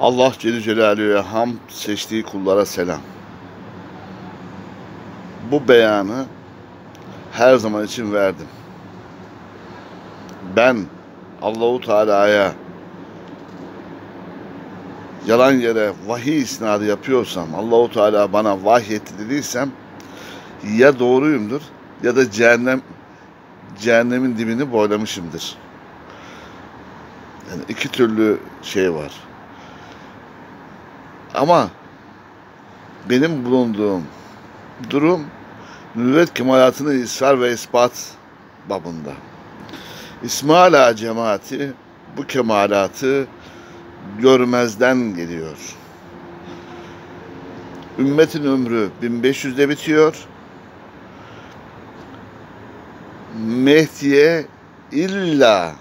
Allah Celle Celaluhu'ya ham seçtiği kullara selam. Bu beyanı her zaman için verdim. Ben Allahu Teala'ya yalan yere vahiy isnadı yapıyorsam, Allahu Teala bana vahyetti dediysem ya doğruyumdur ya da cehennem cehennemin dibini boylamışımdır. Yani iki türlü şey var. Ama benim bulunduğum durum nüvvet kemalatını israr ve ispat babında. İsmaila cemaati bu kemalatı görmezden geliyor. Ümmetin ömrü 1500'de bitiyor. Mehdi'ye illa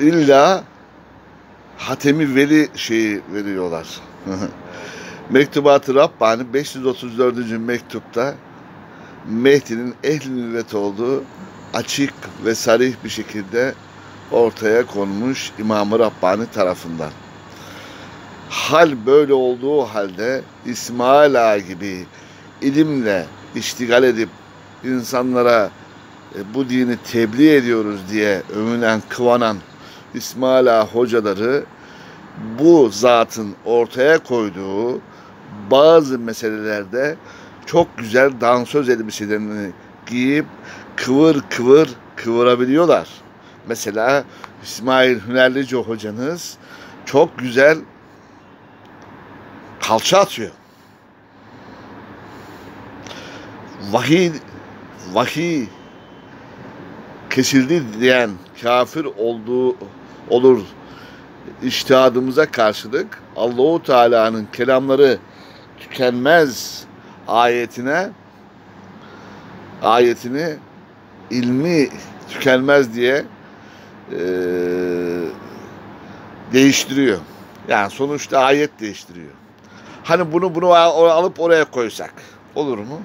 illa Hatemi Veli şeyi veriyorlar. Mektubat-ı Rabbani 534. mektupta Mehdi'nin ehli nüvvet olduğu açık ve sarih bir şekilde ortaya konmuş İmam-ı Rabbani tarafından. Hal böyle olduğu halde İsmail Ağa gibi ilimle iştigal edip insanlara e, bu dini tebliğ ediyoruz diye övünen, kıvanan İsmail Ağa hocaları bu zatın ortaya koyduğu bazı meselelerde çok güzel dansöz elbiselerini giyip kıvır kıvır kıvırabiliyorlar. Mesela İsmail Hünerlici hocanız çok güzel kalça atıyor. Vahiy vahiy kesildi diyen kafir olduğu olur iştihadımıza karşılık Allahu Teala'nın kelamları tükenmez ayetine ayetini ilmi tükenmez diye e, değiştiriyor. Yani sonuçta ayet değiştiriyor. Hani bunu bunu alıp oraya koysak olur mu?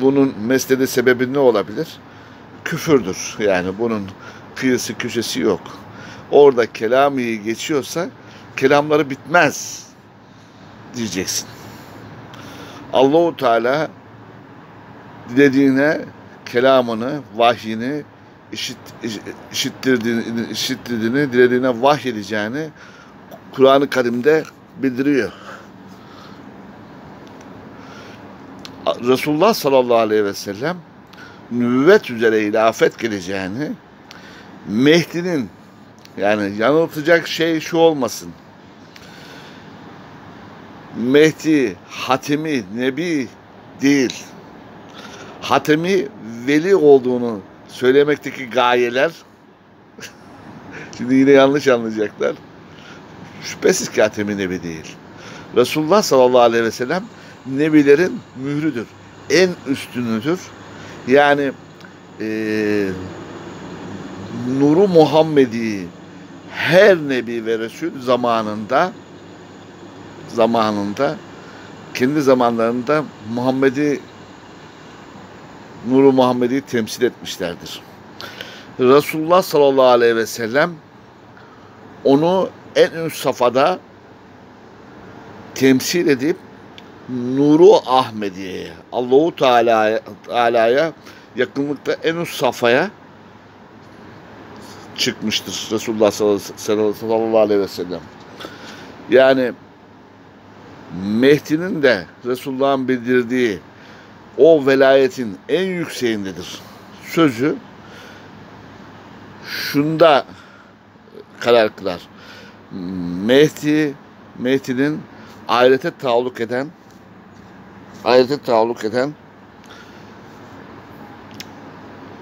Bunun meslede sebebi ne olabilir? Küfürdür. Yani bunun kıyısı köşesi yok. Orada kelam iyi geçiyorsa kelamları bitmez diyeceksin. Allahu Teala dilediğine kelamını, vahyini işit, işittirdiğini, işittirdiğini, dilediğine vahyedeceğini Kur'an-ı Kerim'de bildiriyor. Resulullah sallallahu aleyhi ve sellem nüvvet üzere ilafet geleceğini Mehdi'nin yani yanıltacak şey şu olmasın. Mehdi, Hatemi, Nebi değil. Hatemi veli olduğunu söylemekteki gayeler şimdi yine yanlış anlayacaklar. Şüphesiz ki Hatemi Nebi değil. Resulullah sallallahu aleyhi ve sellem Nebilerin mührüdür. En üstünüdür. Yani e, nuru Muhammedi her nebi ve resul zamanında zamanında kendi zamanlarında Muhammed'i nuru Muhammed'i temsil etmişlerdir. Resulullah sallallahu aleyhi ve sellem onu en üst safhada temsil edip nuru Ahmediye'ye, Allahu Teala'ya Teala'ya yakınlıkta en üst safhaya çıkmıştır Resulullah sallallahu aleyhi ve sellem. Yani Mehdi'nin de Resulullah'ın bildirdiği o velayetin en yükseğindedir. Sözü şunda karar kılar. Mehdi, Mehdi'nin ahirete taalluk eden ahirete taalluk eden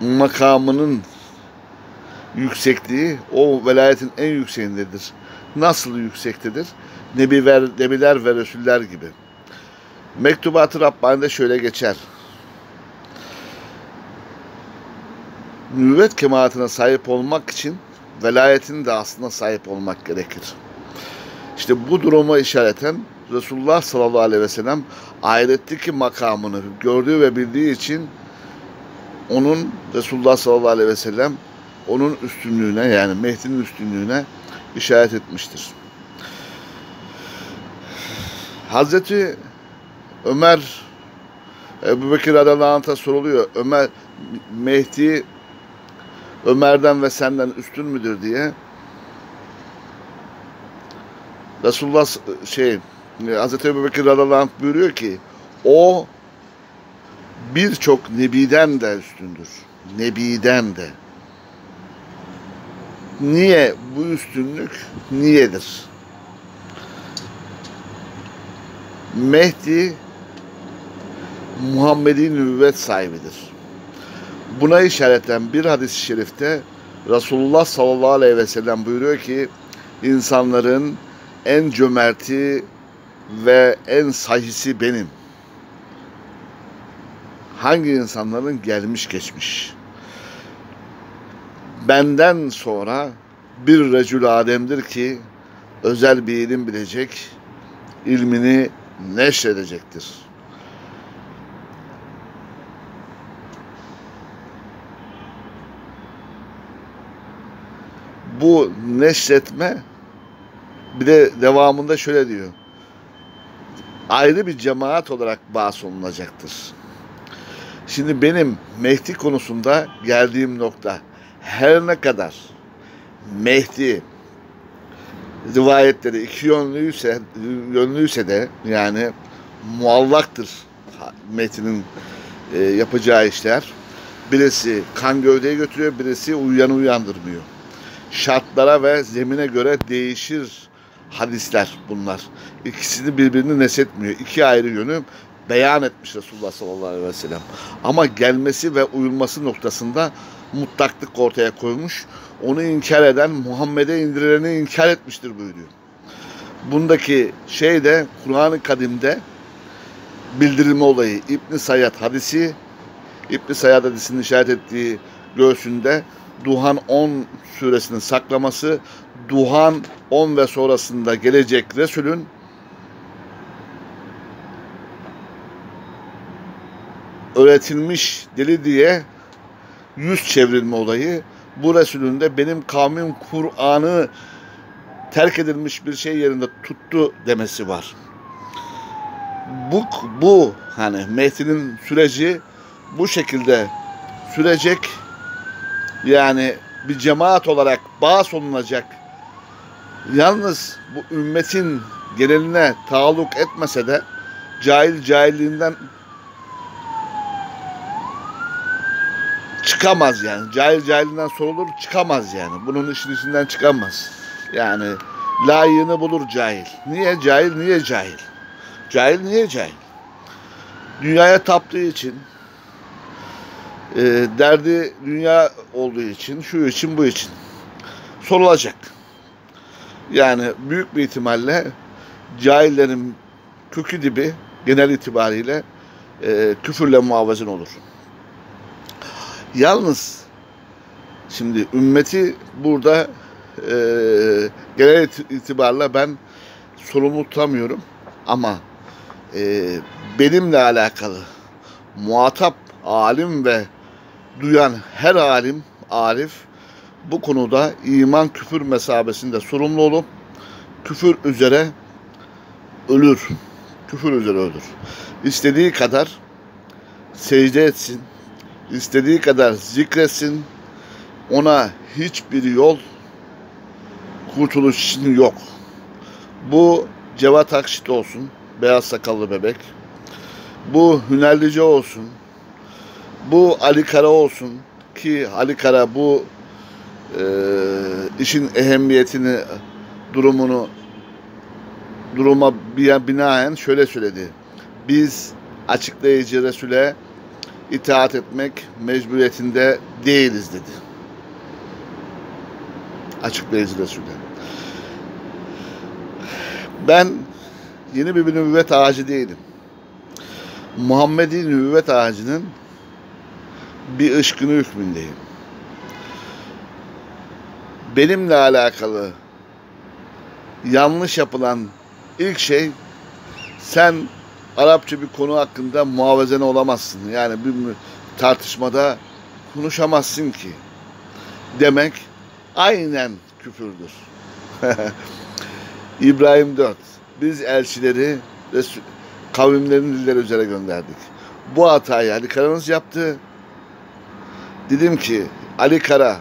makamının yüksekliği o velayetin en yükseğindedir. Nasıl yüksektedir? Nebi ver, nebiler ve Resuller gibi. Mektubat-ı Rabbani'de şöyle geçer. Nüvvet kemaatine sahip olmak için velayetin de aslında sahip olmak gerekir. İşte bu duruma işareten Resulullah sallallahu aleyhi ve sellem ahiretteki makamını gördüğü ve bildiği için onun Resulullah sallallahu aleyhi ve sellem onun üstünlüğüne yani Mehdi'nin üstünlüğüne işaret etmiştir. Hazreti Ömer Ebu Bekir radıyallahu soruluyor. Ömer Mehdi Ömer'den ve senden üstün müdür diye. Resulullah şey Hazreti Ebu Bekir radıyallahu buyuruyor ki o birçok nebiden de üstündür. Nebiden de. Niye bu üstünlük? Niyedir? Mehdi Muhammed'in nübüvvet sahibidir. Buna işareten bir hadis-i şerifte Resulullah sallallahu aleyhi ve sellem buyuruyor ki insanların en cömerti ve en sahisi benim. Hangi insanların gelmiş geçmiş. Benden sonra bir recül ademdir ki özel bir ilim bilecek, ilmini neşredecektir. Bu neşretme bir de devamında şöyle diyor. Ayrı bir cemaat olarak bağ olunacaktır. Şimdi benim Mehdi konusunda geldiğim nokta her ne kadar Mehdi rivayetleri iki yönlüyse, yönlüyse de yani muallaktır Mehdi'nin e, yapacağı işler. Birisi kan gövdeye götürüyor, birisi uyuyanı uyandırmıyor. Şartlara ve zemine göre değişir hadisler bunlar. İkisini birbirini nesetmiyor. İki ayrı yönü beyan etmiş Resulullah sallallahu aleyhi ve sellem. Ama gelmesi ve uyulması noktasında mutlaklık ortaya koymuş. Onu inkar eden Muhammed'e indirileni inkar etmiştir buyuruyor. Bundaki şey de Kur'an-ı Kadim'de bildirilme olayı İbn Sayyad hadisi İbn Sayyad hadisinin işaret ettiği göğsünde Duhan 10 suresinin saklaması Duhan 10 ve sonrasında gelecek Resulün öğretilmiş deli diye yüz çevrilme olayı bu Resulün de benim kavmim Kur'an'ı terk edilmiş bir şey yerinde tuttu demesi var. Bu, bu hani Mehdi'nin süreci bu şekilde sürecek yani bir cemaat olarak bağ solunacak. Yalnız bu ümmetin geneline taalluk etmese de cahil cahilliğinden çıkamaz yani. Cahil cahilinden sorulur çıkamaz yani. Bunun işin içinden çıkamaz. Yani layığını bulur cahil. Niye cahil? Niye cahil? Cahil niye cahil? Dünyaya taptığı için, e, derdi dünya olduğu için, şu için, bu için sorulacak. Yani büyük bir ihtimalle cahillerin kökü dibi genel itibariyle e, küfürle muhavezin olur. Yalnız şimdi ümmeti burada e, genel itibarla ben sorumlu tutamıyorum ama e, benimle alakalı muhatap alim ve duyan her alim, arif bu konuda iman küfür mesabesinde sorumlu olup küfür üzere ölür. Küfür üzere ölür. İstediği kadar secde etsin, istediği kadar zikretsin. Ona hiçbir yol kurtuluş için yok. Bu Cevat Akşit olsun, beyaz sakallı bebek. Bu Hünerlice olsun. Bu Ali Kara olsun ki Ali Kara bu e, işin ehemmiyetini, durumunu duruma binaen şöyle söyledi. Biz açıklayıcı Resul'e itaat etmek mecburiyetinde değiliz dedi. Açıklayıcı Resul'e. Ben yeni bir nübüvvet ağacı değilim. Muhammedi nübüvvet ağacının bir ışkını hükmündeyim. Benimle alakalı yanlış yapılan ilk şey sen Arapça bir konu hakkında muhavezene olamazsın. Yani bir tartışmada konuşamazsın ki. Demek aynen küfürdür. İbrahim 4. Biz elçileri Resul, kavimlerin dilleri üzere gönderdik. Bu hatayı Ali Kara'nız yaptı. Dedim ki Ali Kara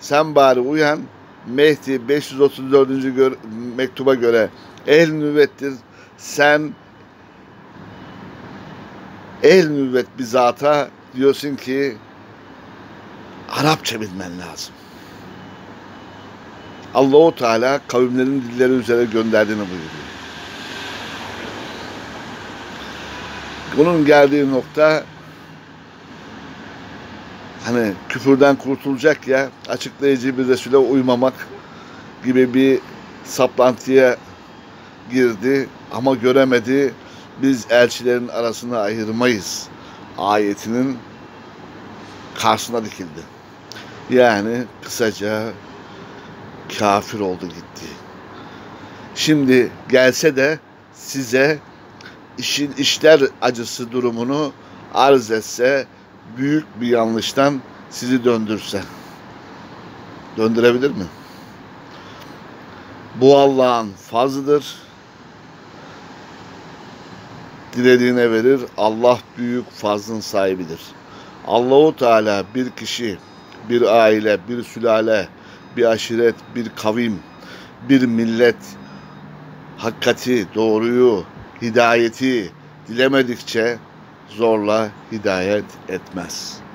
sen bari uyan Mehdi 534. Gör, mektuba göre el nübettir. Sen el nübet bir zata diyorsun ki Arapça bilmen lazım. Allahu Teala kavimlerin dilleri üzere gönderdiğini buyuruyor. Bunun geldiği nokta hani küfürden kurtulacak ya açıklayıcı bir Resul'e uymamak gibi bir saplantıya girdi ama göremedi. Biz elçilerin arasını ayırmayız. Ayetinin karşısına dikildi. Yani kısaca kafir oldu gitti. Şimdi gelse de size işin işler acısı durumunu arz etse büyük bir yanlıştan sizi döndürse. Döndürebilir mi? Bu Allah'ın fazlıdır. Dilediğine verir. Allah büyük fazlın sahibidir. Allahu Teala bir kişi, bir aile, bir sülale, bir aşiret, bir kavim, bir millet hakikati, doğruyu, hidayeti dilemedikçe zorla hidayet etmez.''